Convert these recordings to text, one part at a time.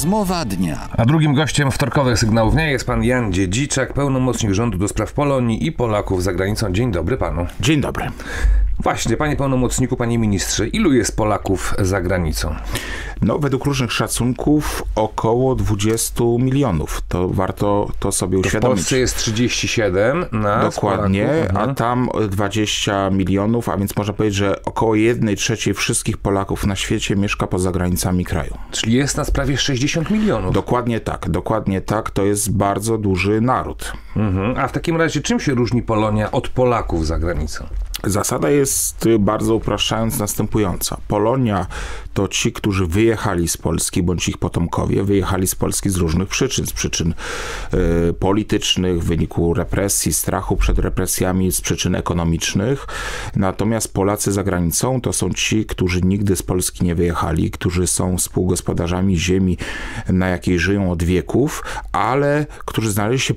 Rozmowa dnia. A drugim gościem wtorkowych sygnałów dnia jest pan Jan Dziedziczak, pełnomocnik rządu do spraw Polonii i Polaków za granicą. Dzień dobry panu. Dzień dobry. Właśnie, panie pełnomocniku, panie ministrze, ilu jest Polaków za granicą? No, według różnych szacunków około 20 milionów. To warto to sobie W uświadomić. Polsce jest 37 na Dokładnie, Polaków. a Mhm. tam 20 milionów, a więc można powiedzieć, że około 1 trzeciej wszystkich Polaków na świecie mieszka poza granicami kraju. Czyli jest nas prawie 60 milionów. Dokładnie tak, dokładnie tak. To jest bardzo duży naród. Mhm. A w takim razie czym się różni Polonia od Polaków za granicą? Zasada jest bardzo upraszczając następująca. Polonia to ci, którzy wyjechali z Polski, bądź ich potomkowie, wyjechali z Polski z różnych przyczyn. Z przyczyn y, politycznych, w wyniku represji, strachu przed represjami, z przyczyn ekonomicznych. Natomiast Polacy za granicą to są ci, którzy nigdy z Polski nie wyjechali, którzy są współgospodarzami ziemi, na jakiej żyją od wieków, ale którzy znaleźli się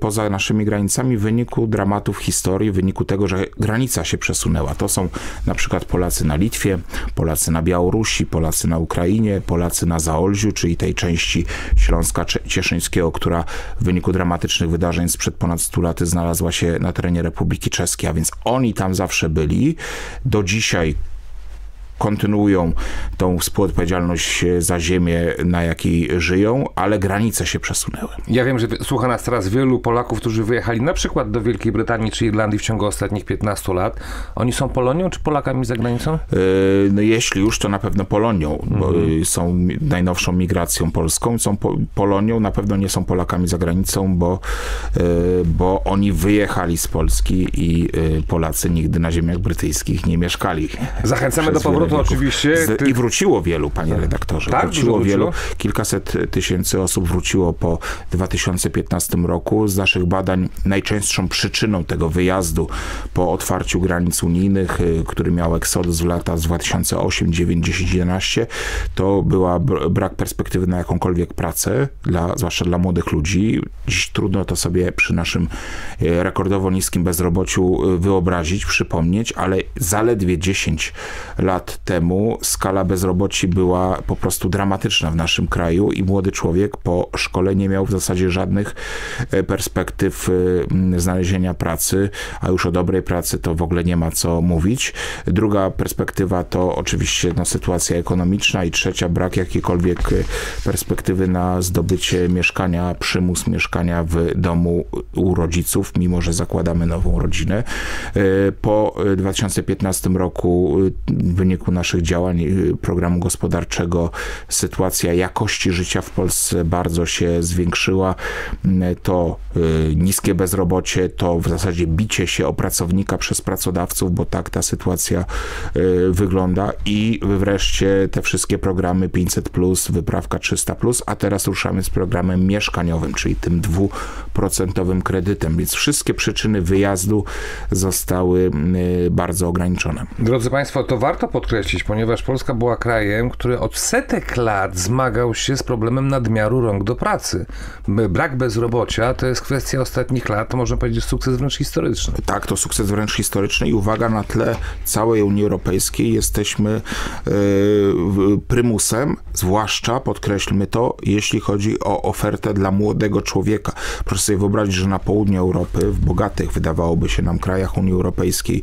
poza naszymi granicami w wyniku dramatów historii, w wyniku tego, że granica się przesunęła. To są na przykład Polacy na Litwie, Polacy na Białorusi, Polacy na Ukrainie, Polacy na Zaolziu, czyli tej części Śląska Cieszyńskiego, która w wyniku dramatycznych wydarzeń sprzed ponad 100 lat znalazła się na terenie Republiki Czeskiej, a więc oni tam zawsze byli. Do dzisiaj kontynuują tą współodpowiedzialność za ziemię, na jakiej żyją, ale granice się przesunęły. Ja wiem, że słucha nas teraz wielu Polaków, którzy wyjechali na przykład do Wielkiej Brytanii czy Irlandii w ciągu ostatnich 15 lat. Oni są Polonią czy Polakami za granicą? Yy, No jeśli już, to na pewno Polonią, bo yy, są najnowszą migracją polską, są po, Polonią, na pewno nie są Polakami za granicą, bo, yy, bo oni wyjechali z Polski i yy, Polacy nigdy na ziemiach brytyjskich nie mieszkali. Zachęcamy do powrotu wiele wieków. oczywiście. Z, Ty- I wróciło wielu, panie redaktorze. Tak? Wróciło wielu. Kilkaset tysięcy osób wróciło po 2015 roku. Z naszych badań najczęstszą przyczyną tego wyjazdu po otwarciu granic unijnych, y, który miał eksodus w latach z 2008, 9, 10, 11, to była br- brak perspektywy na jakąkolwiek pracę, dla, zwłaszcza dla młodych ludzi. Dziś trudno to sobie przy naszym y, rekordowo niskim bezrobociu y, wyobrazić, przypomnieć, ale zaledwie 10 lat temu skala bezroboci była po prostu dramatyczna w naszym kraju i młody człowiek po szkole nie miał w zasadzie żadnych e, perspektyw e, znalezienia pracy, a już o dobrej pracy to w ogóle nie ma co mówić. Druga perspektywa to oczywiście no, sytuacja ekonomiczna i trzecia brak jakiejkolwiek e, perspektywy na zdobycie mieszkania, przymus mieszkania w domu u rodziców, mimo że zakładamy nową rodzinę. Po e, 2015 roku w wyniku naszych działań e, programu gospodarczego sytuacja jakości życia w Polsce bardzo się zwiększyła. Mm, To e, niskie bezrobocie, to w zasadzie bicie się o pracownika przez pracodawców, bo tak ta sytuacja e, wygląda i wreszcie te wszystkie programy 500+, wyprawka 300+, a teraz ruszamy z programem mieszkaniowym, czyli tym dwuprocentowym kredytem, więc wszystkie przyczyny wyjazdu zostały mm, bardzo ograniczone. Drodzy Państwo, to warto podkreślić, ponieważ Polska była krajem, który od setek lat zmagał się z problemem nadmiaru rąk do pracy. Brak bezrobocia to jest kwestia ostatnich lat, to można powiedzieć sukces wręcz historyczny. Tak, to sukces wręcz historyczny i uwaga, na tle całej Unii Europejskiej jesteśmy w- prymusem, zwłaszcza, podkreślmy to, jeśli chodzi o ofertę dla młodego człowieka. Proszę sobie wyobrazić, że na południu Europy, w bogatych, wydawałoby się nam, krajach Unii Europejskiej,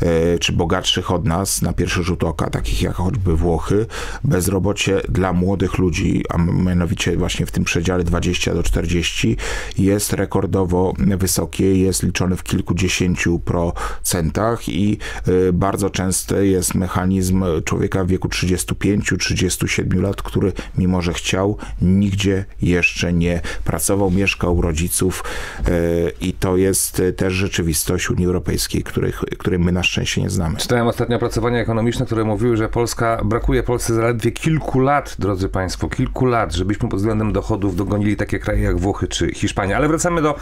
e, czy bogatszych od nas, na pierwszy rzut oka, takich jak choćby Włochy, bezrobocie dla młodych ludzi, a mianowicie właśnie w tym przedziale 20 do 40 jest rekordowo wysokie, jest liczone w kilkudziesięciu procentach i y, bardzo często jest mechanizm człowieka w wieku 35-37 lat, który mimo, że chciał, nigdzie jeszcze nie pracował, mieszkał u rodziców y, i to jest y, też rzeczywistość Unii Europejskiej, której, której my na szczęście nie znamy. Czytałem ostatnio opracowania ekonomiczne, które mówiły, że Polska brakuje Polsce zaledwie kilku lat, drodzy Państwo, kilku lat, żebyśmy pod względem dochodów dogonili takie kraje jak Włochy czy Hiszpania. Ale wracamy do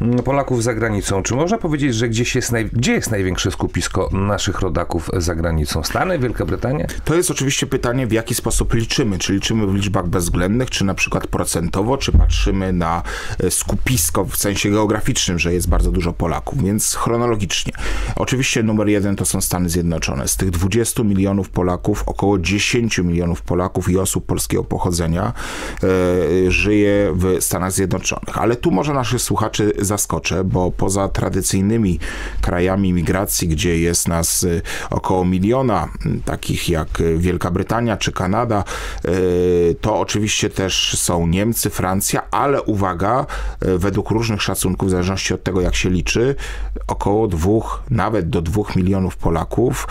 mm, Polaków za granicą. Czy można powiedzieć, że gdzieś jest, naj... gdzie jest największe skupisko naszych rodaków za granicą? Stany, Wielka Brytania? To jest oczywiście pytanie, w jaki sposób liczymy liczymy? Czy liczymy w liczbach bezwzględnych, czy na przykład procentowo, czy patrzymy na e, skupisko w sensie geograficznym, że jest bardzo dużo Polaków, więc chronologicznie. Oczywiście numer jeden to są Stany Zjednoczone. Z tych 20 milionów Polaków, około 10 milionów Polaków i osób polskiego pochodzenia e, żyje w Stanach Zjednoczonych. Ale tu może naszych słuchaczy zaskoczę, bo poza tradycyjnymi krajami migracji, gdzie jest nas e, około miliona, takich jak Wielka Brytania czy Kanada, e, to oczywiście też są Niemcy, Francja, ale uwaga, według różnych szacunków, w zależności od tego jak się liczy, około dwóch, nawet do dwóch milionów Polaków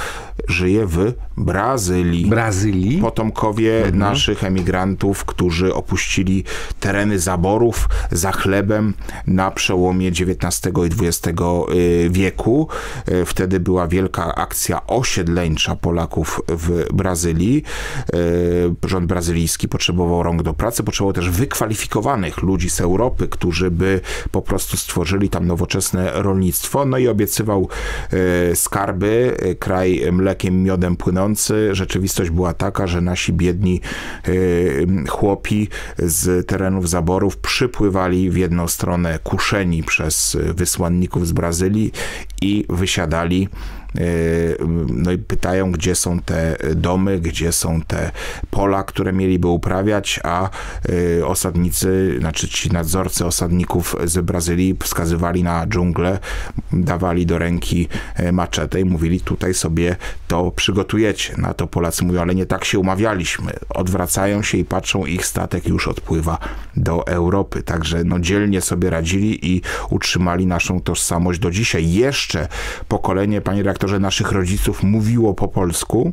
żyje w Brazylii. Brazylii? Potomkowie mhm. naszych emigrantów, którzy opuścili tereny zaborów za chlebem na przełomie XIX i XX y, wieku. Y, wtedy była wielka akcja osiedleńcza Polaków w Brazylii. Y, rząd brazylijski potrzebował rąk do pracy, potrzebował też wykwalifikowanych ludzi z Europy, którzy by po prostu stworzyli tam nowoczesne rolnictwo. No i obiecywał skarby, kraj mlekiem, miodem płynący. Rzeczywistość była taka, że nasi biedni chłopi z terenów zaborów przypływali w jedną stronę kuszeni przez wysłanników z Brazylii i wysiadali Yy, no i pytają, gdzie są te domy, gdzie są te pola, które mieliby uprawiać, a yy, osadnicy, znaczy ci nadzorcy osadników z Brazylii wskazywali na dżunglę, dawali do ręki maczetę i mówili, tutaj sobie to przygotujecie. Na to Polacy mówią, ale nie tak się umawialiśmy. Odwracają się i patrzą, ich statek już odpływa do Europy. Także no dzielnie sobie radzili i utrzymali naszą tożsamość do dzisiaj. Jeszcze pokolenie, panie redaktor, to, że naszych rodziców mówiło po polsku.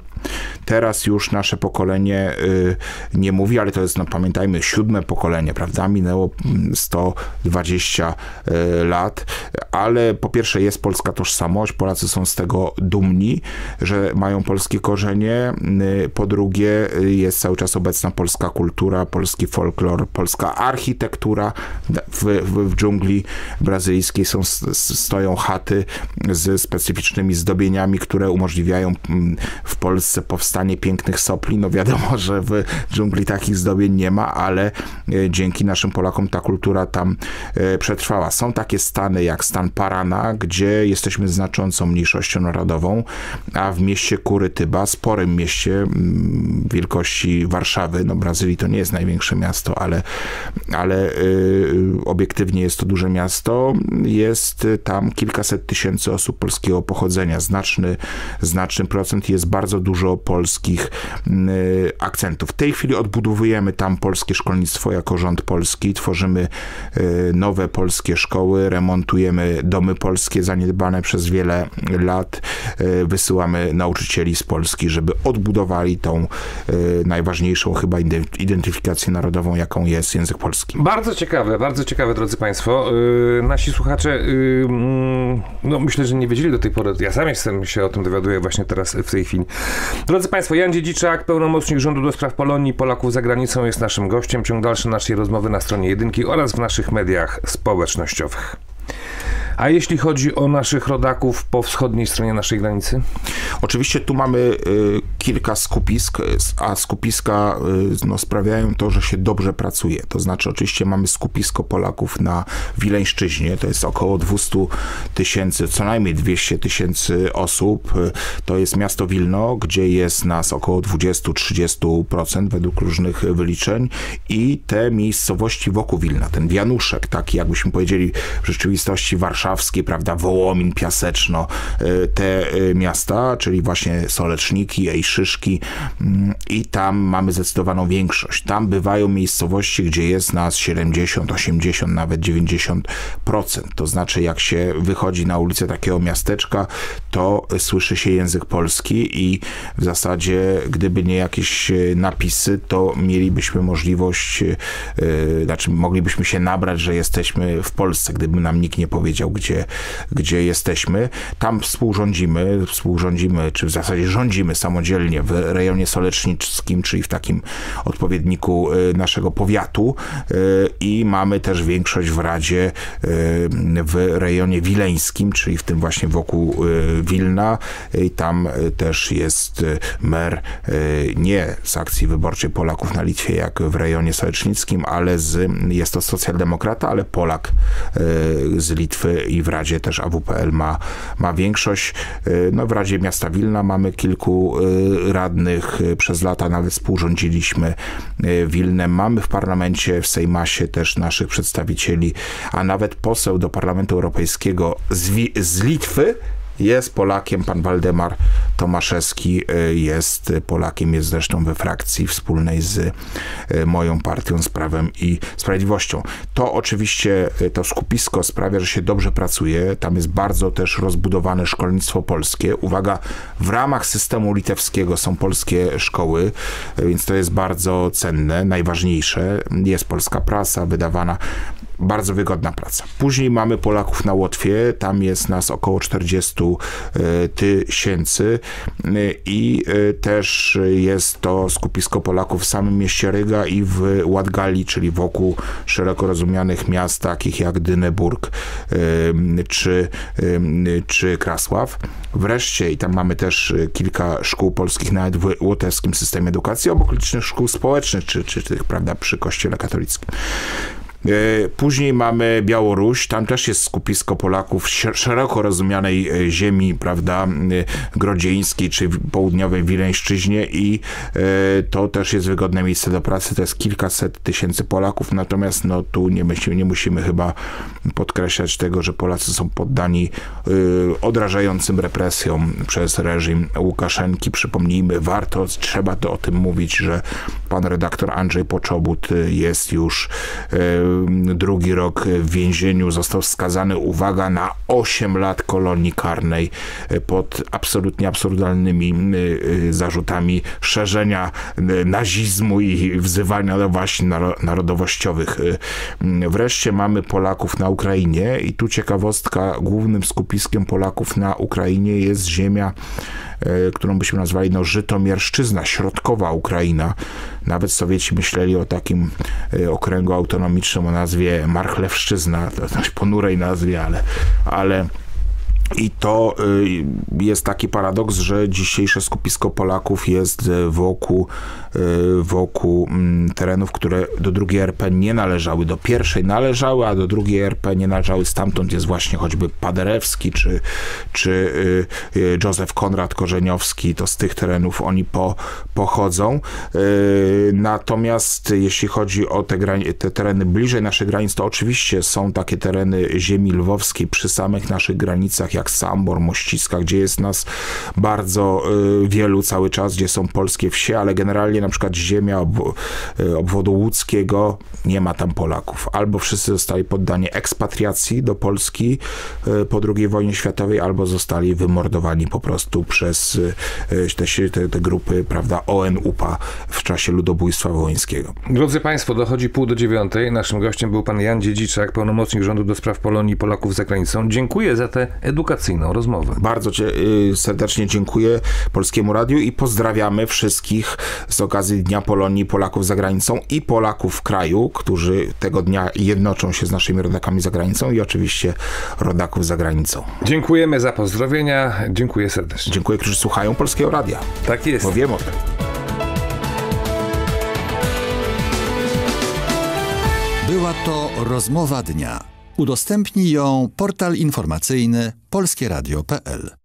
Teraz już nasze pokolenie y, nie mówi, ale to jest, no pamiętajmy, siódme pokolenie, prawda? Minęło 120 mm, y, lat, ale po pierwsze jest polska tożsamość, Polacy są z tego dumni, że mają polskie korzenie. Y, po drugie jest cały czas obecna polska kultura, polski folklor, polska architektura. W, w, w dżungli brazylijskiej są, stoją chaty ze specyficznymi zdobieniami które umożliwiają mm, w Polsce powstanie pięknych sopli. No wiadomo, że w dżungli takich zdobień nie ma, ale e, dzięki naszym Polakom ta kultura tam przetrwała. Są takie stany jak stan Parana, gdzie jesteśmy znaczącą mniejszością narodową, a w mieście Kurytyba, sporym mieście mm, wielkości Warszawy, no Brazylii to nie jest największe miasto, ale, ale yy, obiektywnie jest to duże miasto, jest tam kilkaset tysięcy osób polskiego pochodzenia. Znaczny, znaczny procent. Jest bardzo dużo polskich mm, y, akcentów. W tej chwili odbudowujemy tam polskie szkolnictwo jako rząd polski, tworzymy y, nowe polskie szkoły, remontujemy domy polskie zaniedbane przez wiele lat, y, wysyłamy nauczycieli z Polski, żeby odbudowali tą najważniejszą chyba identyfikację narodową, jaką jest język polski. Bardzo ciekawe, bardzo ciekawe, drodzy Państwo. Nasi słuchacze, mm, no myślę, że nie wiedzieli do tej pory, ja sam jestem, się o tym dowiaduję właśnie teraz w tej chwili. Drodzy Państwo, Jan Dziedziczak, pełnomocnik rządu do spraw Polonii Polaków za granicą jest naszym gościem. Ciąg dalszy naszej rozmowy na stronie jedynki oraz w naszych mediach społecznościowych. A jeśli chodzi o naszych rodaków po wschodniej stronie naszej granicy? Oczywiście tu mamy y, kilka skupisk, a skupiska y, no, sprawiają to, że się dobrze pracuje. To znaczy oczywiście mamy skupisko Polaków na Wileńszczyźnie, to jest około 200 tysięcy, co najmniej 200 tysięcy osób. To jest miasto Wilno, gdzie jest nas około 20-30% według różnych wyliczeń i te miejscowości wokół Wilna, ten Wianuszek, taki jakbyśmy powiedzieli w rzeczywistości Warszawa, warszawskie, prawda, Wołomin, Piaseczno, e, te e, miasta, czyli właśnie Soleczniki, Ejszyszki mm, i tam mamy zdecydowaną większość. Tam bywają miejscowości, gdzie jest nas 70, 80, nawet 90%. To znaczy, jak się wychodzi na ulicę takiego miasteczka, to słyszy się język polski i w zasadzie, gdyby nie jakieś e, napisy, to mielibyśmy możliwość, znaczy moglibyśmy się nabrać, że jesteśmy w Polsce, gdyby nam nikt nie powiedział, gdzie, gdzie jesteśmy. Tam współrządzimy, współrządzimy, czy w zasadzie rządzimy samodzielnie w rejonie solecznickim, czyli w takim odpowiedniku y, naszego powiatu y, i mamy też większość w Radzie y, w rejonie wileńskim, czyli w tym właśnie wokół Wilna i tam też jest mer nie z akcji wyborczej Polaków na Litwie, jak w rejonie solecznickim, ale z, jest to socjaldemokrata, ale Polak z Litwy i w Radzie też AWPL ma, ma większość. No w Radzie Miasta Wilna mamy kilku radnych, przez lata nawet współrządziliśmy Wilnem. Mamy w parlamencie, w Sejmasie też naszych przedstawicieli, a nawet poseł do Parlamentu Europejskiego z, z Litwy jest Polakiem, pan Waldemar Tomaszewski e, jest Polakiem, jest zresztą we frakcji wspólnej z e, moją partią, z Prawem i Sprawiedliwością. To oczywiście, e, to skupisko sprawia, że się dobrze pracuje. Tam jest bardzo też rozbudowane szkolnictwo polskie. Uwaga, w ramach systemu litewskiego są polskie szkoły, więc to jest bardzo cenne, najważniejsze. Jest polska prasa wydawana bardzo wygodna praca. Później mamy Polaków na Łotwie, tam jest nas około 40 e, tysięcy e, i e, też jest to skupisko Polaków w samym mieście Ryga i w Ładgali, czyli wokół szeroko rozumianych miast takich jak Dyneburg czy, czy Krasław. Wreszcie, i tam mamy też kilka szkół polskich nawet w łotewskim systemie edukacji, obok licznych szkół społecznych, czy, czy tych, prawda, przy kościele katolickim. E, później mamy Białoruś, tam też jest skupisko Polaków szeroko rozumianej e, ziemi, prawda, e, grodzieńskiej czy południowej Wileńszczyźnie i to też jest wygodne miejsce do pracy, to jest kilkaset tysięcy Polaków, natomiast no tu nie nie musimy chyba podkreślać tego, że Polacy są poddani odrażającym represjom przez reżim Łukaszenki. Przypomnijmy, warto, trzeba to o tym mówić, że pan redaktor Andrzej Poczobut jest już drugi rok w więzieniu. Został skazany, uwaga, na 8 lat kolonii karnej e, pod absolutnie absurdalnymi e, zarzutami szerzenia nazizmu i wzywania do właśnie narodowościowych. Wreszcie mamy Polaków na Ukrainie i tu ciekawostka, głównym skupiskiem Polaków na Ukrainie jest ziemia którą byśmy nazwali no, Żytomierszczyzna, środkowa Ukraina. Nawet Sowieci myśleli o takim e, okręgu autonomicznym o nazwie Marchlewszczyzna, to dość ponurej nazwie, ale, ale i to y, jest taki paradoks, że dzisiejsze skupisko Polaków jest wokół, y, wokół mm, terenów, które do drugiej RP nie należały. Do pierwszej należały, a do drugiej RP nie należały. Stamtąd jest właśnie choćby Paderewski czy, czy y, Józef Konrad Korzeniowski. To z tych terenów oni po, pochodzą. Natomiast jeśli chodzi o te, te tereny bliżej naszych granic, to oczywiście są takie tereny ziemi lwowskiej przy samych naszych granicach, jak Sambor, Mościska, gdzie jest nas bardzo y, wielu cały czas, gdzie są polskie wsie, ale generalnie na przykład ziemia ob, y, obwodu łódzkiego, nie ma tam Polaków. Albo wszyscy zostali poddani ekspatriacji do Polski y, po II wojnie światowej, albo zostali wymordowani po prostu przez te, te, te grupy, prawda, ON-UPA w czasie ludobójstwa wołyńskiego. Drodzy Państwo, dochodzi pół do dziewiątej. Naszym gościem był pan Jan Dziedziczak, pełnomocnik rządu do spraw Polonii i Polaków za granicą. Dziękuję za tę edukację edukacyjną rozmowę. Bardzo cię, y, serdecznie dziękuję Polskiemu Radiu i pozdrawiamy wszystkich z okazji Dnia Polonii Polaków za granicą i Polaków w kraju, którzy tego dnia jednoczą się z naszymi rodakami za granicą i oczywiście rodaków za granicą. Dziękujemy za pozdrowienia. Dziękuję serdecznie. Dziękuję, którzy słuchają Polskiego Radia. Tak jest. Bo wiem o tym. Była to rozmowa dnia. Udostępni ją portal informacyjny polskieradio.pl.